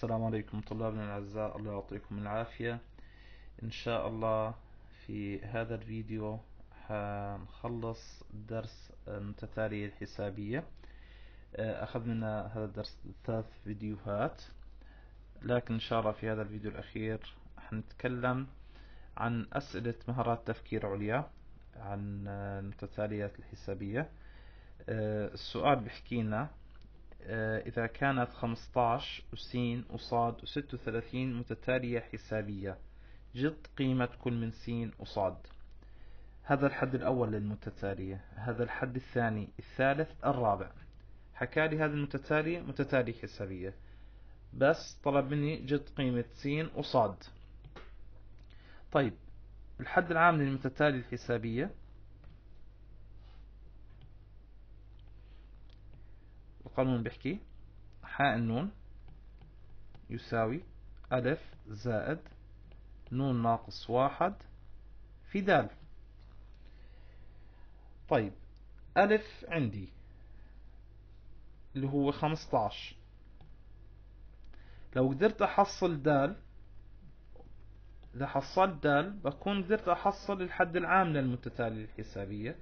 السلام عليكم طلابنا الأعزاء الله يعطيكم العافية. إن شاء الله في هذا الفيديو حنخلص درس المتتالية الحسابية أخذ منا هذا الدرس ثلاث فيديوهات. لكن إن شاء الله في هذا الفيديو الأخير حنتكلم عن أسئلة مهارات تفكير عليا عن المتتاليات الحسابية. السؤال بحكينا آه، إذا كانت 15 وسين وصاد وستة وثلاثين متتالية حسابية. جد قيمة كل من سين وصاد. هذا الحد الأول للمتتالية. هذا الحد الثاني الثالث الرابع. حكالي هذه المتتالية متتالية حسابية. بس طلب مني جد قيمة سين وصاد. طيب الحد العام للمتتالية الحسابية. القانون بيحكي. حاء النون يساوي ألف زائد نون ناقص واحد في دال. طيب ألف عندي اللي هو خمستاش لو قدرت أحصل دال إذا حصلت دال بكون قدرت أحصل الحد العام للمتتالية الحسابية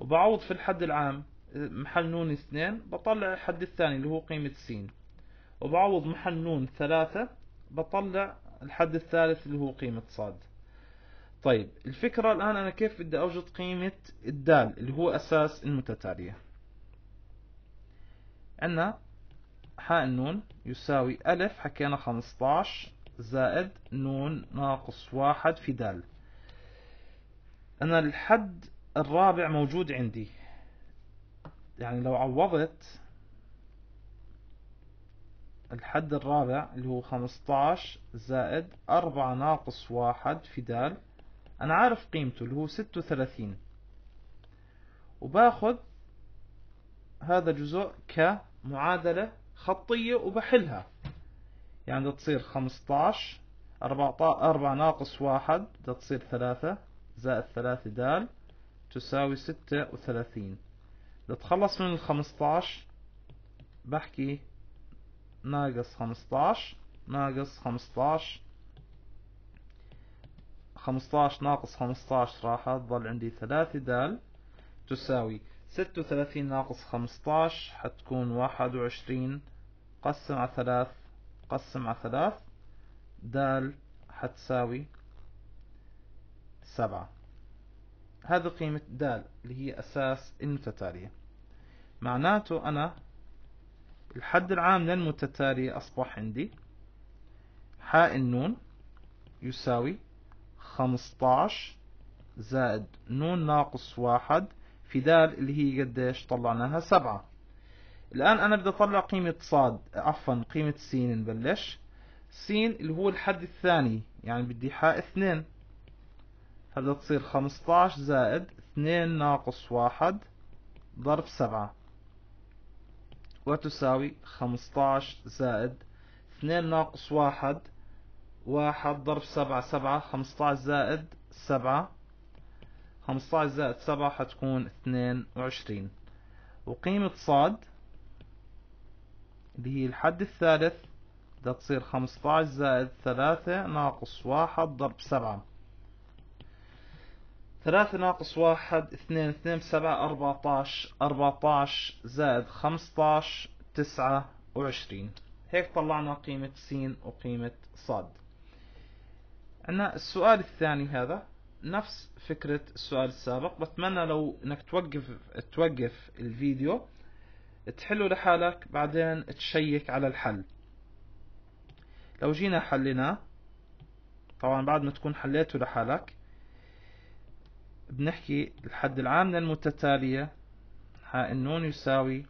وبعوض في الحد العام محل نون اثنين بطلع الحد الثاني اللي هو قيمة س وبعوض محل نون ثلاثة بطلع الحد الثالث اللي هو قيمة صاد. طيب الفكرة الآن أنا كيف بدي أوجد قيمة الدال اللي هو أساس المتتالية؟ عندنا حاء النون يساوي ألف حكينا خمسطاش زائد نون ناقص واحد في دال. أنا الحد الرابع موجود عندي. يعني لو عوضت الحد الرابع اللي هو 15 زائد 4 ناقص واحد في دال أنا عارف قيمته اللي هو 36 وباخذ هذا جزء كمعادلة خطية وبحلها. يعني تصير 15 4 ناقص واحد تصير 3 زائد 3 دال تساوي 36 لتخلص من الخمسة عشر بحكي ناقص خمسة عشر ناقص خمسة عشر خمسة عشر ناقص خمسة عشر راح تظل عندي ثلاثة دال تساوي ستة وثلاثين ناقص خمسة عشر حتكون واحد وعشرين قسم على ثلاث قسم على ثلاث دال حتساوي سبعة. هذا قيمة د اللي هي أساس المتتالية. معناته أنا الحد العام للمتتالية أصبح عندي حاء النون يساوي 15 زائد نون ناقص واحد في دال اللي هي قديش طلعناها؟ سبعة. الآن أنا بدي أطلع قيمة صاد عفوا قيمة س نبلش. س اللي هو الحد الثاني يعني بدي حاء اثنين. هذا تصير خمسطاش زائد اثنين ناقص واحد ضرب سبعة. وتساوي خمسطاش زائد اثنين ناقص واحد. واحد ضرب سبعة سبعة. خمسطاش زائد سبعة. خمسطاش زائد سبعة حتكون اثنين وعشرين. وقيمة صاد اللي هي الحد الثالث بدها تصير خمسطاش زائد ثلاثة ناقص واحد ضرب سبعة. ثلاثة ناقص واحد اثنين اثنين بسبعة أربعتاش أربعتاش زائد خمسطاش تسعة وعشرين. هيك طلعنا قيمة س وقيمة صاد. عنا السؤال الثاني هذا نفس فكرة السؤال السابق بتمنى لو إنك توقف توقف الفيديو تحله لحالك بعدين تشيك على الحل. لو جينا حلنا طبعا بعد ما تكون حليته لحالك بنحكي الحد العام للمتتالية. حاء النون يساوي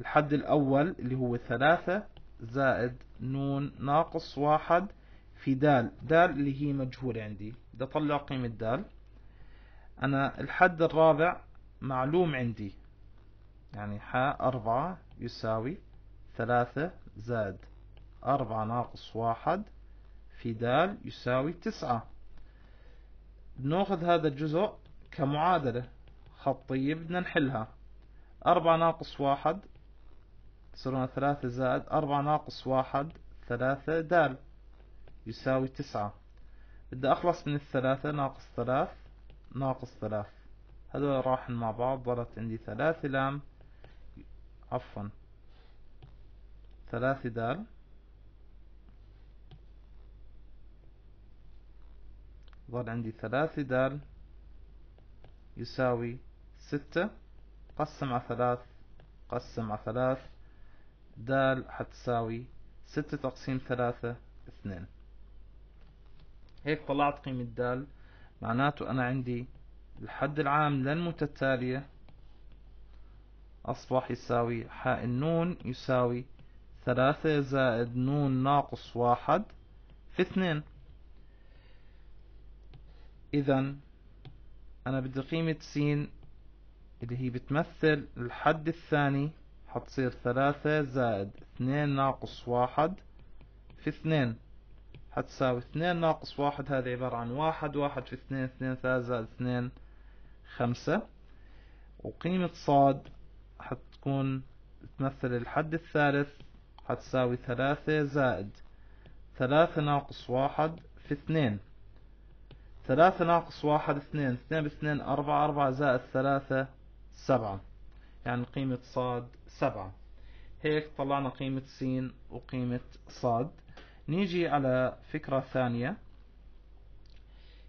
الحد الأول اللي هو ثلاثة زائد نون ناقص واحد في دال. دال اللي هي مجهولة عندي. بدي أطلع قيمة دال. أنا الحد الرابع معلوم عندي. يعني حاء أربعة يساوي ثلاثة زائد أربعة ناقص واحد في دال يساوي تسعة. بنأخذ هذا الجزء كمعادلة. خطية بدنا نحلها. أربعة ناقص واحد تصيرون ثلاثة زائد أربعة ناقص واحد ثلاثة دال. يساوي تسعة. بدي أخلص من الثلاثة ناقص ثلاث ناقص ثلاث. هذول راحن مع بعض ضلت عندي ثلاثة لام. عفوا. ثلاثة دال. ظل عندي ثلاثة دال. يساوي ستة قسم على ثلاث قسم على ثلاث. دال حتساوي ستة تقسيم ثلاثة اثنين. هيك طلعت قيمة دال. معناته أنا عندي الحد العام للمتتالية. أصبح يساوي حاء النون يساوي ثلاثة زائد نون ناقص واحد في اثنين. إذا أنا بدي قيمة س اللي هي بتمثل الحد الثاني حتصير ثلاثة زائد اثنين ناقص واحد في اثنين. حتساوي اثنين ناقص واحد هذا عبارة عن واحد واحد في اثنين اثنين ثلاثة زائد اثنين خمسة. وقيمة صاد حتكون تمثل الحد الثالث حتساوي ثلاثة زائد ثلاثة ناقص واحد في اثنين. ثلاثة ناقص واحد اثنين اثنين باثنين أربعة أربعة زائد ثلاثة سبعة. يعني قيمة صاد سبعة. هيك طلعنا قيمة س وقيمة صاد. نيجي على فكرة ثانية.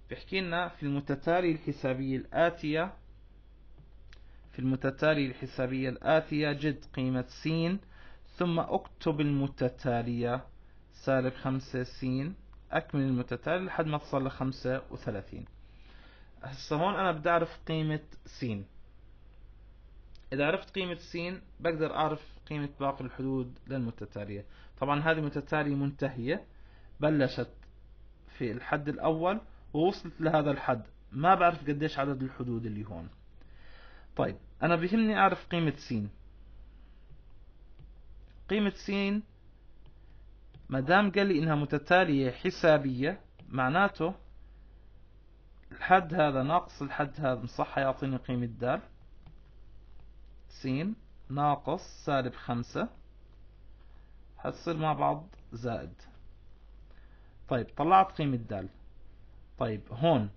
بيحكي لنا في المتتالي الحسابية الآتية في المتتالي الحسابية الآتية جد قيمة س ثم اكتب المتتالية سالب خمسة س أكمل المتتالي لحد ما تصل لخمسة وثلاثين. هسه هون أنا بدي أعرف قيمة س إذا عرفت قيمة س بقدر أعرف قيمة باقي الحدود للمتتالية. طبعا هذه متتالية منتهية بلشت في الحد الأول ووصلت لهذا الحد. ما بعرف قديش عدد الحدود اللي هون. طيب أنا بهمني أعرف قيمة س قيمة س ما دام قال لي إنها متتالية حسابية معناته الحد هذا ناقص الحد هذا صح يعطيني قيمة د س ناقص سالب خمسة هتصير مع بعض زائد. طيب طلعت قيمة د طيب هون.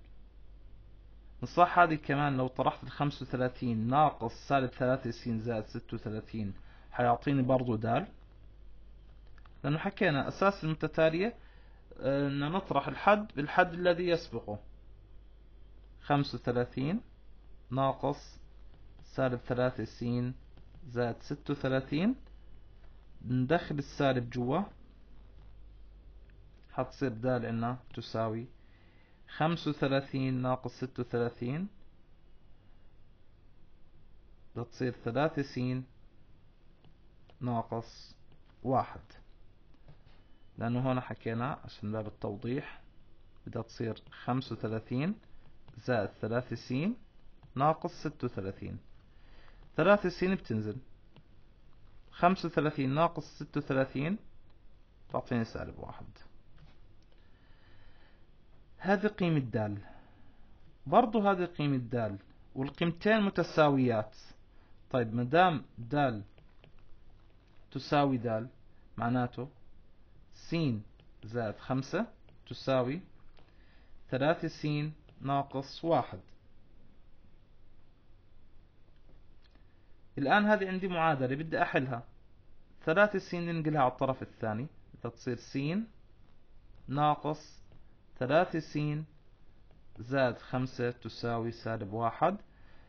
صح هذه كمان لو طرحت الخمسة وثلاثين ناقص سالب ثلاثة س زائد ستة وثلاثين حيعطيني برضو د لأنه حكينا أساس المتتالية آه، أن نطرح الحد بالحد الذي يسبقه. خمسة وثلاثين ناقص سالب ثلاثة س زائد ستة وثلاثين. ندخل السالب جوا. حتصير دال عنا تساوي. خمسة وثلاثين ناقص ستة وثلاثين بتصير ثلاثة س ناقص واحد. لأنه هنا حكينا عشان باب التوضيح بدها تصير خمسة وثلاثين زائد ثلاثة س ناقص ستة وثلاثين. ثلاثة س بتنزل. خمسة وثلاثين ناقص ستة وثلاثين تعطيني سالب واحد. هذه قيمة دال. برضو هذه قيمة دال والقيمتين متساويات. طيب مدام دال تساوي دال معناته س زائد خمسة تساوي ثلاثة س ناقص واحد. الآن هذه عندي معادلة بدي أحلها. ثلاثة س ننقلها على الطرف الثاني تصير س ناقص ثلاثة س زائد خمسة تساوي سالب واحد.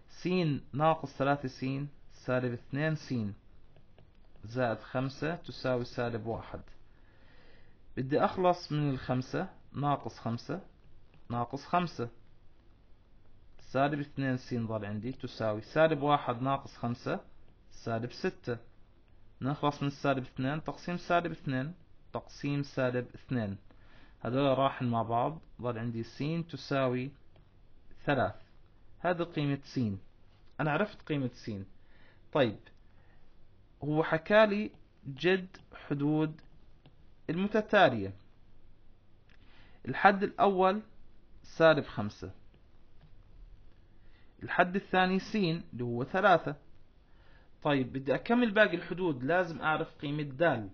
س ناقص ثلاثة س سالب اثنين س زائد خمسة تساوي سالب واحد. بدي أخلص من الخمسة ناقص خمسة ناقص خمسة. سالب اثنين س ضل عندي تساوي. سالب واحد ناقص خمسة سالب ستة. نخلص من سالب اثنين تقسيم سالب اثنين تقسيم سالب اثنين. هذول راحن مع بعض ضل عندي س تساوي ثلاث. هذه قيمة س أنا عرفت قيمة س طيب هو حكالي جد حدود المتتالية. الحد الأول سالب خمسة. الحد الثاني س اللي هو ثلاثة. طيب بدي أكمل باقي الحدود لازم أعرف قيمة د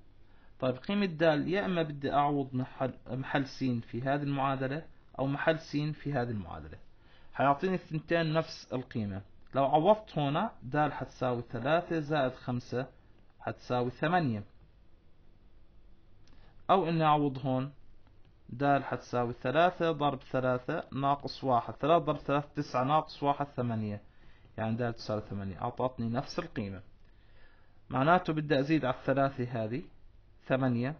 طيب قيمة د يا إما بدي أعوض محل, محل س في هذه المعادلة أو محل س في هذه المعادلة. حيعطيني الثنتين نفس القيمة. لو عوضت هنا د حتساوي ثلاثة زائد خمسة حتساوي ثمانية. أو إني أعوض هون. د حتساوي ثلاثة ضرب ثلاثة ناقص واحد. ثلاثة ضرب ثلاثة تسعة ناقص واحد ثمانية. يعني د تساوي ثمانية. أعطتني نفس القيمة. معناته بدي أزيد على الثلاثة هذه. ثمانية.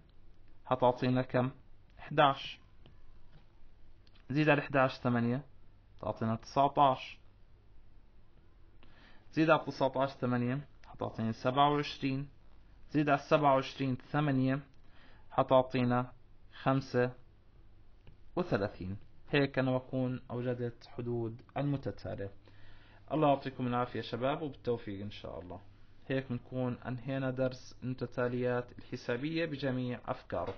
حتعطينا كم؟ 11 زيد على 11 ثمانية. تعطينا 19 زيد على 19 ثمانية. حتعطينا 27 زيد على 27 حتعطينا 35 هيك أنا بكون أوجدت حدود المتتالية. الله يعطيكم العافية شباب وبالتوفيق إن شاء الله. هيك بنكون أنهينا درس المتتاليات الحسابية بجميع أفكاره.